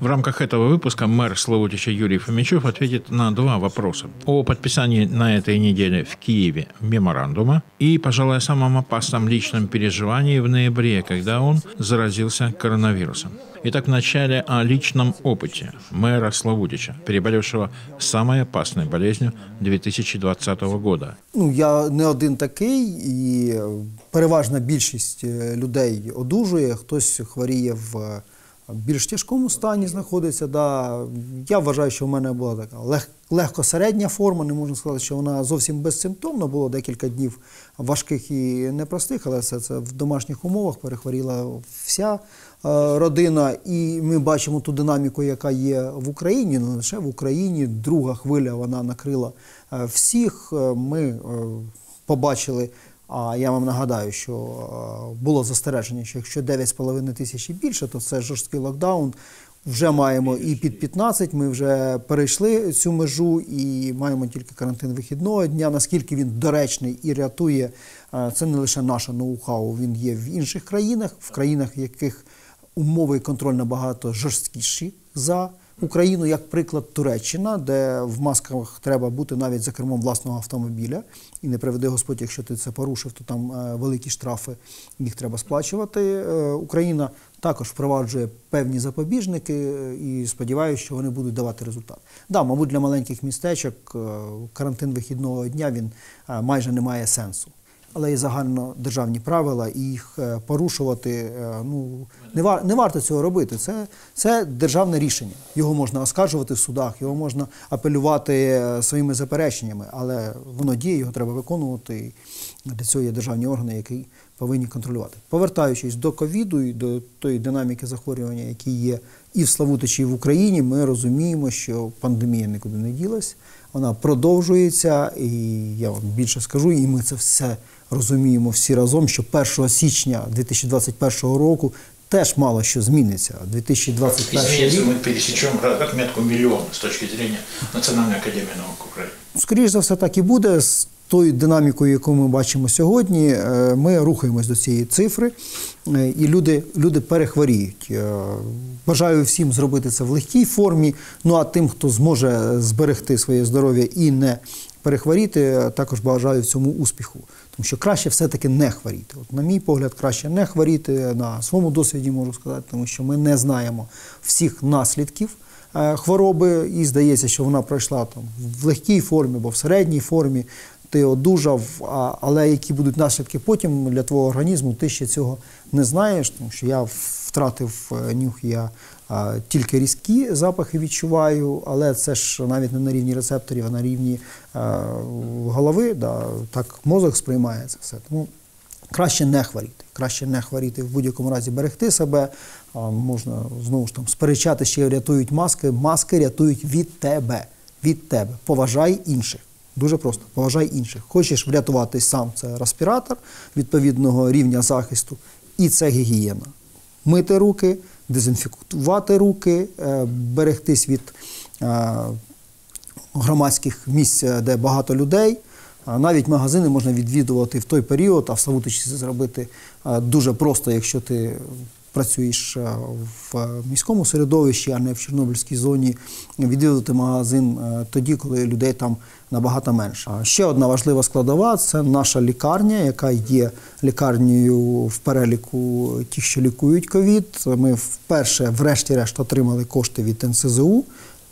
В рамках этого выпуска мэр Славутича Юрий Фомичев ответит на два вопроса. О подписании на этой неделе в Киеве меморандума и, пожалуй, о самом опасном личном переживании в ноябре, когда он заразился коронавирусом. Итак, вначале о личном опыте мэра Славутича, переболевшего самой опасной болезнью 2020 года. Ну, я не один такий, і переважна більшість е, людей одужує, хтось хворіє в е, більш тяжкому стані знаходиться. Да. Я вважаю, що в мене була така лег, легко-середня форма, не можна сказати, що вона зовсім безсимптомна, було декілька днів важких і непростих, але все це в домашніх умовах перехворіла вся е, родина. І ми бачимо ту динаміку, яка є в Україні, не лише в Україні. Друга хвиля вона накрила е, всіх. Е, Ми побачили. А я вам нагадаю, що е, було застереження, що якщо 9,5 тисяч і більше, то це жорсткий локдаун. Вже маємо і під 15, Ми вже перейшли цю межу і маємо тільки карантин вихідного дня. Наскільки він доречний і рятує, е, це не лише наше ноу-хау, він є в інших країнах, в країнах, в яких умови і контроль набагато жорсткіші за Україну, як приклад Туреччина, де в масках треба бути навіть за кермом власного автомобіля. І не приведи Господь, якщо ти це порушив, то там е, великі штрафи, їх треба сплачувати. Е, Україна також впроваджує певні запобіжники е, і сподіваюся, що вони будуть давати результат. Да, мабуть, для маленьких містечок карантин вихідного дня він майже не має сенсу. Але є загальнодержавні правила, і їх е, порушувати е, ну не вар не варто цього робити. Це, це державне рішення. Його можна оскаржувати в судах, його можна апелювати е, своїми запереченнями, але воно діє, його треба виконувати. І для цього є державні органи, які повинні контролювати. Повертаючись до ковіду і до тої динаміки захворювання, які є і в Славутичі, і в Україні, ми розуміємо, що пандемія нікуди не ділась, вона продовжується, і я вам більше скажу, і ми це все розуміємо всі разом, що 1 січня 2021 року теж мало що зміниться. 2021 Изменится, рік мы пересечем отметку миллион с точки зрения Национальной академии наук Украины. Скоріше за все, так і буде. З тою динамікою, яку ми бачимо сьогодні, е, ми рухаємось до цієї цифри, е, і люди, люди перехворіють. Е, Бажаю всім зробити це в легкій формі. Ну а тим, хто зможе зберегти своє здоров'я і не перехворіти, також бажаю цьому успіху. Тому що краще все-таки не хворіти. От, на мій погляд, краще не хворіти. На своєму досвіді можу сказати, тому що ми не знаємо всіх наслідків е, хвороби, і здається, що вона пройшла там в легкій формі або в середній формі. Ти одужав, а- але які будуть наслідки потім для твого організму, ти ще цього не знаєш, тому що я втратив е, нюх, я тільки різкі запахи відчуваю, але це ж навіть не на рівні рецепторів, а на рівні е, голови. Да, так мозок сприймає це все. Тому краще не хворіти. Краще не хворіти в будь-якому разі берегти себе. Можна знову ж там сперечати, що рятують маски. Маски рятують від тебе. Від тебе. Поважай інших. Дуже просто поважай інших. Хочеш врятуватись сам, це респіратор відповідного рівня захисту, і це гігієна. Мити руки, дезінфікувати руки, е, берегтись від е, громадських місць, е, де багато людей. Навіть магазини можна відвідувати в той період, а в Славутичі це зробити е, дуже просто, якщо ти працюєш е, в міському середовищі, а не в Чорнобильській зоні, відвідувати магазин е, тоді, коли людей там набагато менше. Ще одна важлива складова це наша лікарня, яка є лікарнею в переліку тих, що лікують ковід. Ми вперше, врешті-решт, отримали кошти від НСЗУ.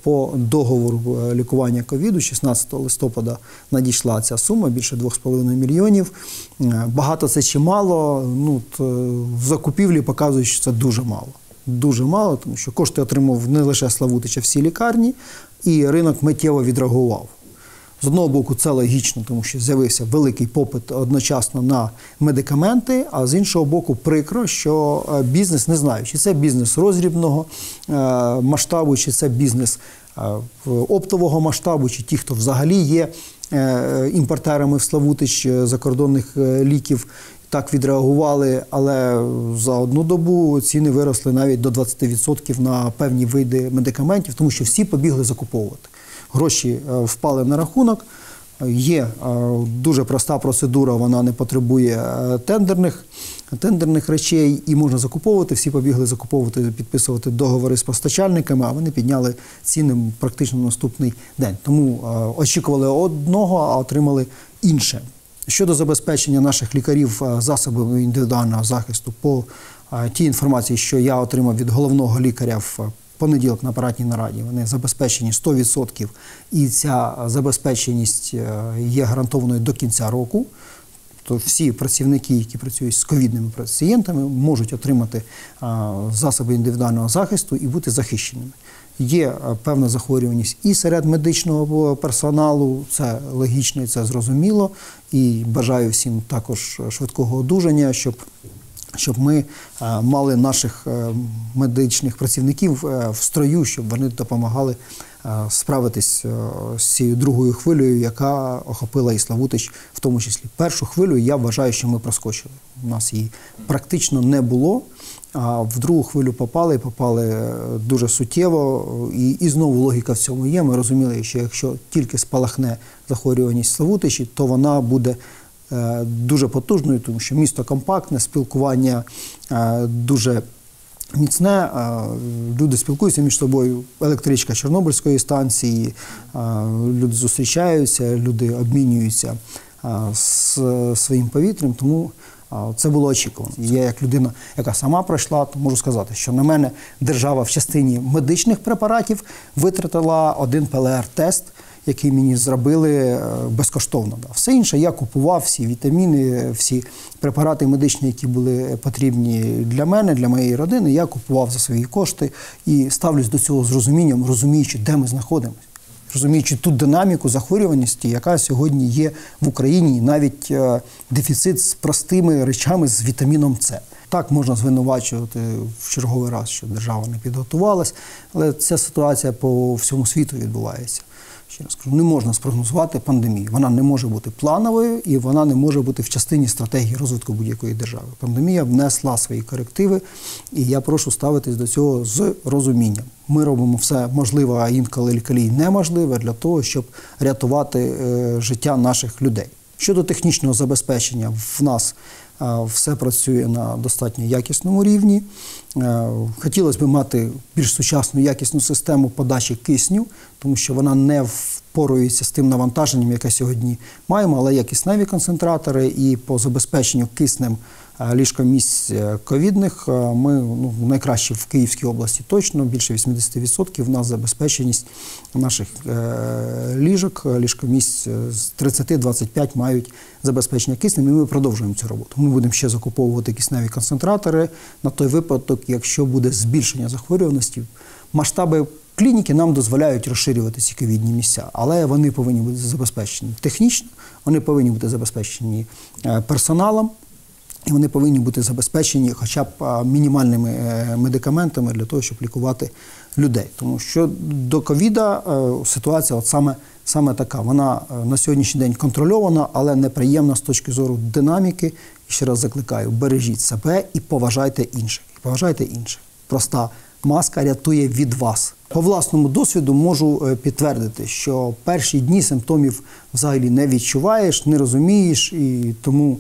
По договору е, лікування ковіду 16 листопада надійшла ця сума більше 2,5 мільйонів. Е, Багато це чи мало. Ну е, в закупівлі показують, що це дуже мало. Дуже мало, тому що кошти отримав не лише Славутич, а всі лікарні, і ринок миттєво відреагував. З одного боку, це логічно, тому що з'явився великий попит одночасно на медикаменти, а з іншого боку, прикро, що е, бізнес не знаю, чи це бізнес розрібного е, масштабу, чи це бізнес е, оптового масштабу, чи ті, хто взагалі є імпортерами в Славутич закордонних ліків. Так відреагували, але за одну добу ціни виросли навіть до 20% на певні види медикаментів, тому що всі побігли закуповувати гроші е, впали на рахунок. Є е, дуже проста процедура, вона не потребує е, тендерних тендерних речей, і можна закуповувати. Всі побігли закуповувати, підписувати договори з постачальниками, а вони підняли ціни практично на наступний день. Тому очікували одного, а отримали інше. Щодо забезпечення наших лікарів засобами індивідуального захисту, по тій інформації, що я отримав від головного лікаря в понеділок на апаратній нараді, вони забезпечені 100%, і ця забезпеченість є гарантованою до кінця року. То всі працівники, які працюють з ковідними пацієнтами, можуть отримати засоби індивідуального захисту і бути захищеними. Є е, певна захворюваність і серед медичного персоналу, це логічно, і це зрозуміло. І бажаю всім також швидкого одужання, щоб щоб ми е, мали наших е, медичних працівників в строю, щоб вони допомагали справитись з цією другою хвилею, яка охопила і Славутич, в тому числі. Першу хвилю я вважаю, що ми проскочили. У нас її практично не було. А в другу хвилю попали, попали е, дуже суттєво, і і знову логіка в цьому є. Ми розуміли, що якщо тільки спалахне захворюваність Славутичі, то вона буде е, дуже потужною, тому що місто компактне, спілкування е, дуже міцне. Люди спілкуються між собою. Електричка Чорнобильської станції, люди зустрічаються, люди обмінюються своїм повітрям. Тому це було очікувано. Я, як людина, яка сама пройшла, то можу сказати, що на мене держава в частині медичних препаратів витратила один ПЛР-тест, який мені зробили е, безкоштовно. Все інше я купував всі вітаміни, всі препарати медичні, які були потрібні для мене, для моєї родини. Я купував за свої кошти і ставлюсь до цього з розумінням, розуміючи, де ми знаходимося розуміючи ту динаміку захворюваності, яка сьогодні є в Україні, навіть е, дефіцит з простими речами з вітаміном С. Так можна звинувачувати в черговий раз, що держава не підготувалась, але ця ситуація по всьому світу відбувається ще раз кажу, не можна спрогнозувати пандемію. Вона не може бути плановою і вона не може бути в частині стратегії розвитку будь-якої держави. Пандемія внесла свої корективи, і я прошу ставитись до цього з розумінням. Ми робимо все можливе, а інколи лікарі неможливе для того, щоб рятувати е, життя наших людей. Щодо технічного забезпечення, в нас все працює на достатньо якісному рівні. Е, хотілося б мати більш сучасну якісну систему подачі кисню, тому що вона не впорується з тим навантаженням, яке сьогодні маємо, але є кисневі концентратори і по забезпеченню киснем ліжкомісць е, ковідних. Е, ми ну, найкращі в Київській області точно, більше 80% в нас забезпеченість наших е, ліжок, ліжкомісць з 30-25 мають забезпечення киснем, і ми продовжуємо цю роботу. Ми будемо ще закуповувати кисневі концентратори на той випадок, якщо буде збільшення захворюваності. Масштаби клініки нам дозволяють розширювати ці ковідні місця, але вони повинні бути забезпечені технічно, вони повинні бути забезпечені персоналом. І вони повинні бути забезпечені хоча б мінімальними е, медикаментами для того, щоб лікувати людей. Тому що до ковіда е, ситуація от саме саме така. Вона е, на сьогоднішній день контрольована, але неприємна з точки зору динаміки. І ще раз закликаю: бережіть себе і поважайте інших. І поважайте інших. Проста маска рятує від вас. По власному досвіду можу підтвердити, що перші дні симптомів взагалі не відчуваєш, не розумієш, і тому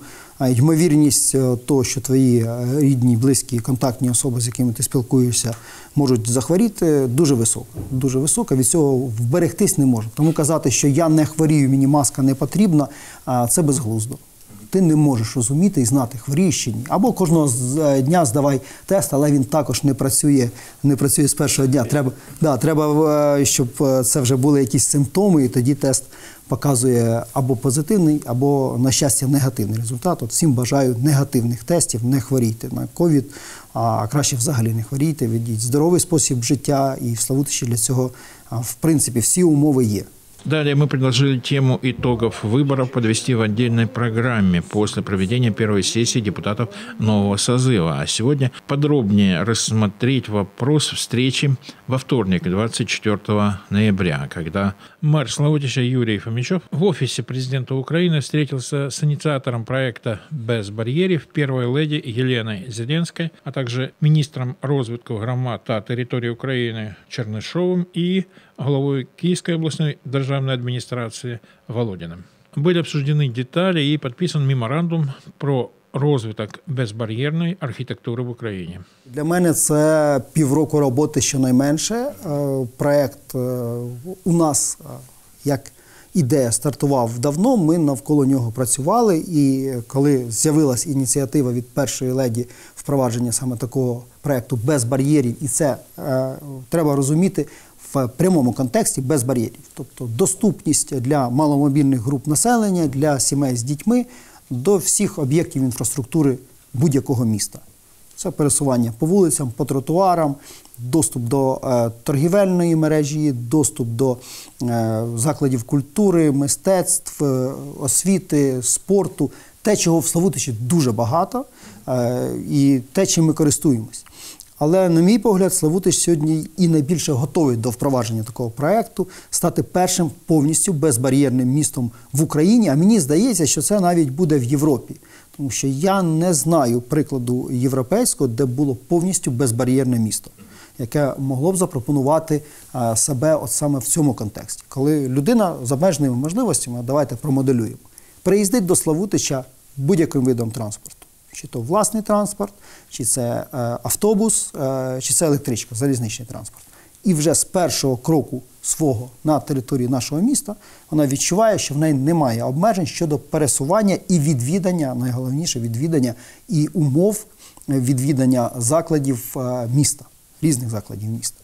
ймовірність е, того, що твої е, рідні, близькі, контактні особи, з якими ти спілкуєшся, можуть захворіти, дуже висока. Дуже висока. Від цього вберегтись не може. Тому казати, що я не хворію, мені маска не потрібна, це безглуздо. Ти не можеш розуміти і знати, хворієш чи ні. Або кожного е, дня здавай тест, але він також не працює не працює з першого дня. Треба, да, треба, щоб це вже були якісь симптоми, і тоді тест показує або позитивний, або, на щастя, негативний результат. От всім бажаю негативних тестів, не хворійте на ковід, а краще взагалі не хворійте, ведіть здоровий спосіб життя і в Славутичі для цього, в принципі, всі умови є. Далее мы предложили тему итогов выборов подвести в отдельной программе после проведения первой сессии депутатов нового созыва. А сегодня подробнее рассмотреть вопрос встречи во вторник, 24 ноября, когда мэр Славутича Юрий Фомичев в офисе президента Украины встретился с инициатором проекта «Без барьеров» первой леди Еленой Зеленской, а также министром розвитку громад та территории Украины Чернышовым и главой Киевской областной державной администрации Володиным. Были обсуждены детали и подписан меморандум про розвиток безбар'єрної архітектури в Україні? Для мене це півроку роботи щонайменше. Е, Проект е, у нас е, як ідея стартував давно. Ми навколо нього працювали. І коли з'явилась ініціатива від першої леді впровадження саме такого проекту без бар'єрів, і це е, треба розуміти в прямому контексті без бар'єрів, тобто доступність для маломобільних груп населення, для сімей з дітьми до всіх об'єктів інфраструктури будь-якого міста. Це пересування по вулицям, по тротуарам, доступ до е, торгівельної мережі, доступ до е, закладів культури, мистецтв, е, освіти, спорту. Те, чого в Славутичі дуже багато, е, і те, чим ми користуємось. Але, на мій погляд, Славутич сьогодні і найбільше готовий до впровадження такого проекту, стати першим повністю безбар'єрним містом в Україні. А мені здається, що це навіть буде в Європі. Тому що я не знаю прикладу європейського, де було повністю безбар'єрне місто, яке могло б запропонувати себе от саме в цьому контексті. Коли людина з обмеженими можливостями, давайте промоделюємо, приїздить до Славутича будь-яким видом транспорту. Чи то власний транспорт, чи це е, автобус, е, чи це електричка, залізничний транспорт. І вже з першого кроку свого на території нашого міста вона відчуває, що в неї немає обмежень щодо пересування і відвідання, найголовніше відвідання і умов відвідання закладів е, міста, різних закладів міста.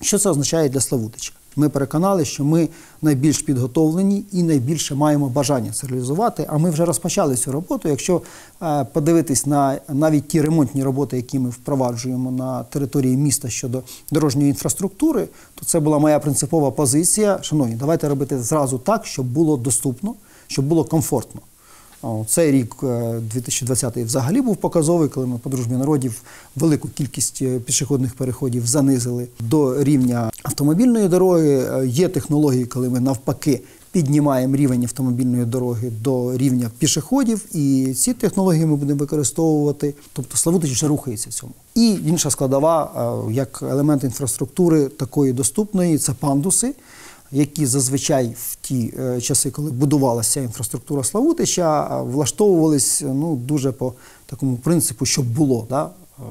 Що це означає для Славутича? Ми переконали, що ми найбільш підготовлені і найбільше маємо бажання це реалізувати. А ми вже розпочали цю роботу. Якщо е, подивитись на навіть ті ремонтні роботи, які ми впроваджуємо на території міста щодо дорожньої інфраструктури, то це була моя принципова позиція. Шановні, давайте робити зразу так, щоб було доступно, щоб було комфортно. Цей рік, е, 2020 взагалі був показовий, коли ми по дружбі народів велику кількість е, пішохідних переходів занизили до рівня автомобільної дороги. Е, Є технології, коли ми навпаки піднімаємо рівень автомобільної дороги до рівня пішоходів, і ці технології ми будемо використовувати. Тобто Славутич вже рухається в цьому. І інша складова, е, як елемент інфраструктури такої доступної, це пандуси які зазвичай в ті е, часи, коли будувалася інфраструктура Славутича, влаштовувались ну, дуже по такому принципу, щоб було. Да? Е,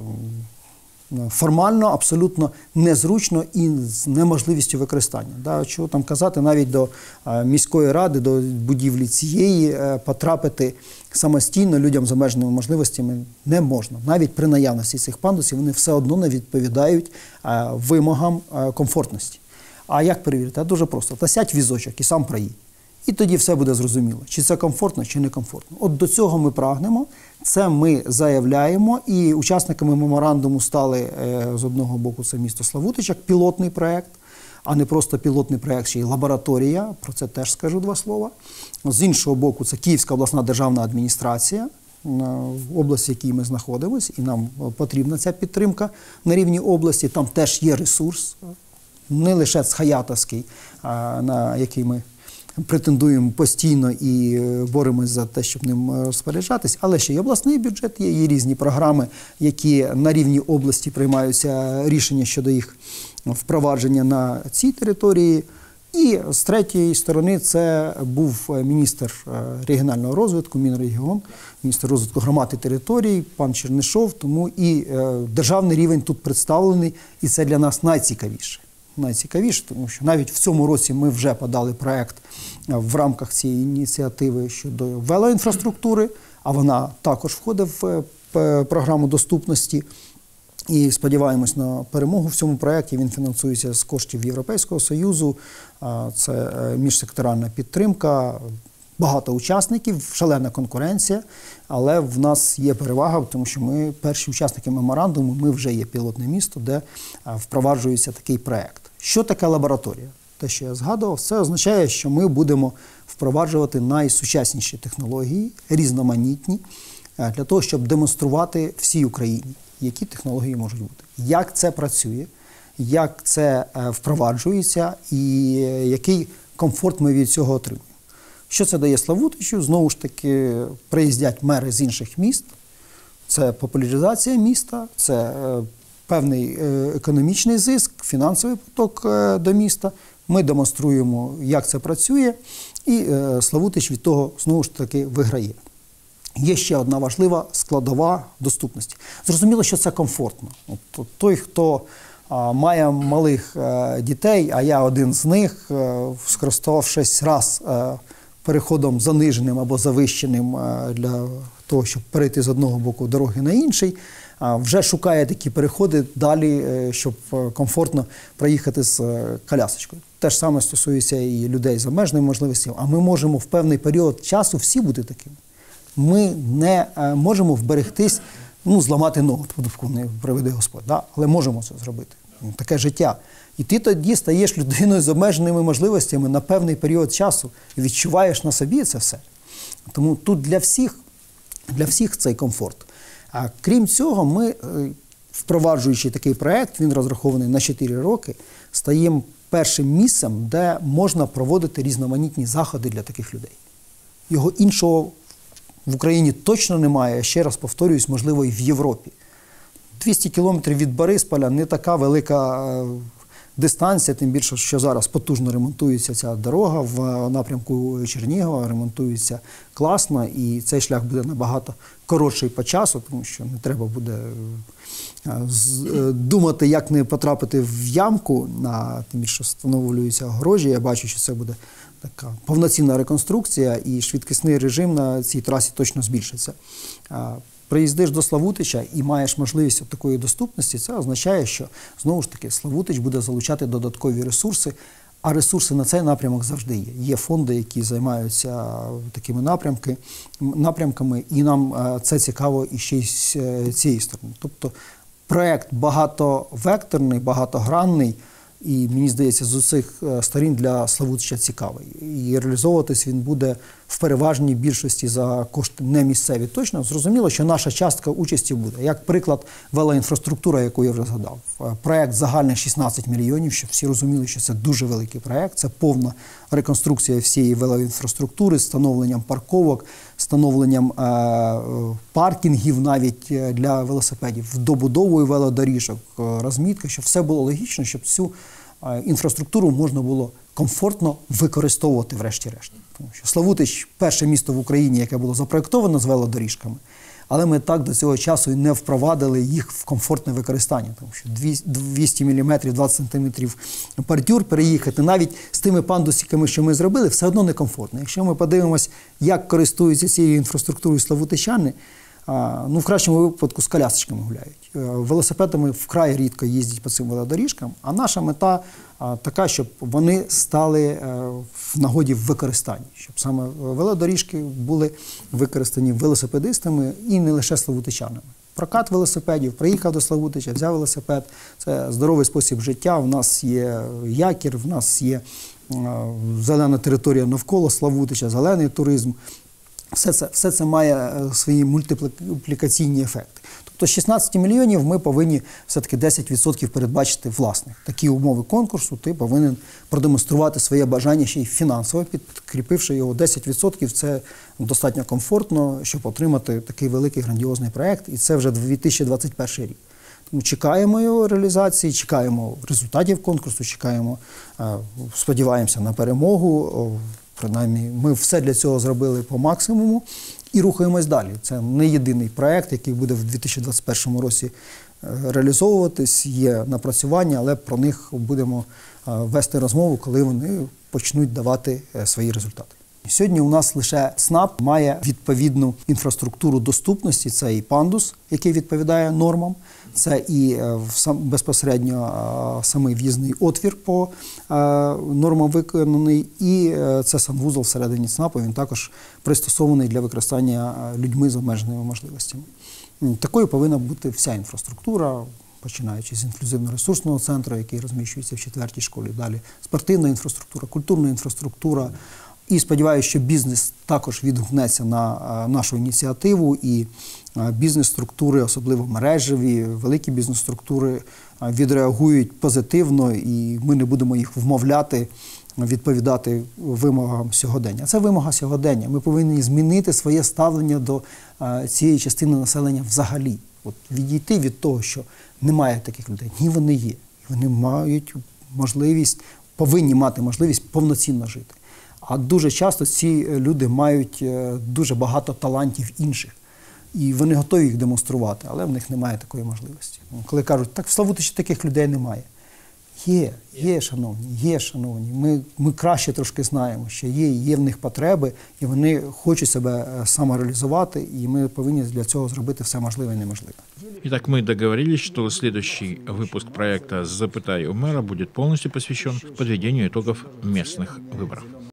Формально абсолютно незручно і з неможливістю використання. Да, чого там казати, навіть до е, міської ради, до будівлі цієї потрапити самостійно людям з обмеженими можливостями не можна. Навіть при наявності цих пандусів вони все одно не відповідають вимогам комфортності. А як перевірити? А дуже просто. Та сядь візочок і сам проїдь. І тоді все буде зрозуміло, чи це комфортно, чи не комфортно. От до цього ми прагнемо, це ми заявляємо, і учасниками меморандуму стали е, з одного боку це місто Славутич, як пілотний проєкт, а не просто пілотний проєкт, ще й лабораторія. Про це теж скажу два слова. З іншого боку, це Київська обласна державна адміністрація. В області, в якій ми знаходимося, і нам потрібна ця підтримка на рівні області. Там теж є ресурс, не лише Схаятовський, на який ми претендуємо постійно і е, боремось за те, щоб ним розпоряджатись, але ще й обласний бюджет є, є різні програми, які на рівні області приймаються рішення щодо їх впровадження на цій території. І з третьої сторони це був міністр е, регіонального розвитку, Мінрегіон, міністр розвитку громад і територій, пан Чернишов. Тому і е, державний рівень тут представлений, і це для нас найцікавіше найцікавіше, тому що навіть в цьому році ми вже подали проект е, в рамках цієї ініціативи щодо велоінфраструктури, а вона також входить в е, програму доступності. І сподіваємось на перемогу в цьому проєкті. Він фінансується з коштів Європейського Союзу. Це е, міжсекторальна підтримка, багато учасників, шалена конкуренція. Але в нас є перевага, тому що ми перші учасники меморандуму. Ми вже є пілотне місто, де впроваджується такий проєкт. Що таке лабораторія? Те, що я згадував, це означає, що ми будемо впроваджувати найсучасніші технології, різноманітні, для того, щоб демонструвати всій Україні, які технології можуть бути, як це працює, як це впроваджується, і який комфорт ми від цього отримуємо. Що це дає Славутичу? Знову ж таки, приїздять мери з інших міст. Це популяризація міста, це певний економічний зиск, фінансовий поток до міста. Ми демонструємо, як це працює, і Славутич від того знову ж таки виграє. Є ще одна важлива складова доступності. Зрозуміло, що це комфортно. От, Той, хто має малих е, дітей, а я один з них, е, раз е, переходом заниженим або завищеним для того, щоб перейти з одного боку дороги на інший, вже шукає такі переходи далі, щоб комфортно проїхати з колясочкою. Те ж саме стосується і людей з обмеженими можливостями, а ми можемо в певний період часу всі бути такими ми не е, можемо вберегтись, ну, зламати ногу, не приведе Господь, да? але можемо це зробити. Таке життя. І ти тоді стаєш людиною з обмеженими можливостями на певний період часу і відчуваєш на собі це все. Тому тут для всіх, для всіх цей комфорт. А крім цього, ми, е, впроваджуючи такий проект, він розрахований на 4 роки, стаємо першим місцем, де можна проводити різноманітні заходи для таких людей. Його іншого в Україні точно немає, ще раз повторююсь, можливо, і в Європі. 200 кілометрів від Борисполя не така велика е, дистанція, тим більше, що зараз потужно ремонтується ця дорога в напрямку Чернігова, ремонтується класно, і цей шлях буде набагато коротший по часу, тому що не треба буде е, е, думати, як не потрапити в ямку, на тим більше встановлюються огорожі. Я бачу, що це буде така повноцінна реконструкція, і швидкісний режим на цій трасі точно збільшиться. Приїздиш до Славутича і маєш можливість такої доступності, це означає, що знову ж таки Славутич буде залучати додаткові ресурси. А ресурси на цей напрямок завжди є. Є фонди, які займаються такими напрямки, напрямками, і нам це цікаво і ще й з е, цієї сторони. Тобто проект багатовекторний, багатогранний. І мені здається, з усіх е, сторін для Славутича цікавий. І реалізовуватись він буде в переважній більшості за кошти не місцеві. Точно зрозуміло, що наша частка участі буде. Як приклад, велоінфраструктура, яку я вже згадав. Е, проект загальний 16 мільйонів, щоб всі розуміли, що це дуже великий проект. Це повна реконструкція всієї велоінфраструктури, встановленням парковок, встановленням е паркінгів навіть для велосипедів, добудовою велодоріжок, розмітка, щоб все було логічно, щоб цю інфраструктуру можна було комфортно використовувати, врешті-решт. Тому що Славутич перше місто в Україні, яке було запроєктовано з велодоріжками, але ми так до цього часу і не впровадили їх в комфортне використання, тому що 200 мм, 20 см партюр переїхати навіть з тими пандусиками, що ми зробили, все одно некомфортно. Якщо ми подивимось, як користуються цією інфраструктурою славутичани, ну в кращому випадку з колясочками гуляють. Е, велосипедами вкрай рідко їздять по цим велодоріжкам, а наша мета така, щоб вони стали е, в нагоді в використанні, щоб саме велодоріжки були використані велосипедистами і не лише славутичанами. Прокат велосипедів, приїхав до Славутича, взяв велосипед. Це здоровий спосіб життя. У нас є якір, в нас є е, зелена територія навколо Славутича, зелений туризм. Все це все це має е, свої мультиплікаційні ефекти. Тобто з 16 мільйонів ми повинні все-таки 10% передбачити власних. Такі умови конкурсу, ти повинен продемонструвати своє бажання ще й фінансово, підкріпивши його 10%. Це достатньо комфортно, щоб отримати такий великий грандіозний проект. І це вже 2021 рік. Тому чекаємо його реалізації, чекаємо результатів конкурсу, чекаємо, е, сподіваємося на перемогу. Принаймні, ми все для цього зробили по максимуму і рухаємось далі. Це не єдиний проект, який буде в 2021 році е, реалізовуватись. Є напрацювання, але про них будемо е, вести розмову, коли вони почнуть давати е, свої результати. Сьогодні у нас лише ЦНАП має відповідну інфраструктуру доступності. Це і пандус, який відповідає нормам. Це і е, безпосередньо е, самий в'їзний отвір по е, нормам виконаний, і це санвузол всередині ЦНАПу. Він також пристосований для використання людьми з обмеженими можливостями. Такою повинна бути вся інфраструктура. Починаючи з інклюзивно-ресурсного центру, який розміщується в четвертій школі, далі спортивна інфраструктура, культурна інфраструктура, і сподіваюся, що бізнес також відгукнеться на е, нашу ініціативу, і е, бізнес-структури, особливо мережеві, великі бізнес-структури е, відреагують позитивно, і ми не будемо їх вмовляти. Відповідати вимогам сьогодення. Це вимога сьогодення. Ми повинні змінити своє ставлення до цієї частини населення взагалі. От Відійти від того, що немає таких людей. Ні, вони є. Вони мають можливість, повинні мати можливість повноцінно жити. А дуже часто ці е, люди мають е, дуже багато талантів інших. І вони готові їх демонструвати, але в них немає такої можливості. Коли кажуть, так в Славутичі таких людей немає. Є, є, шановні, є, шановні. Ми, ми краще трошки знаємо, що є, є в них потреби, і вони хочуть себе е, самореалізувати, і ми повинні для цього зробити все можливе і неможливе. Итак, мы договорились, что следующий выпуск проекта «Запытай у мэра» будет полностью посвящен подведению итогов местных выборов.